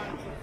Yeah.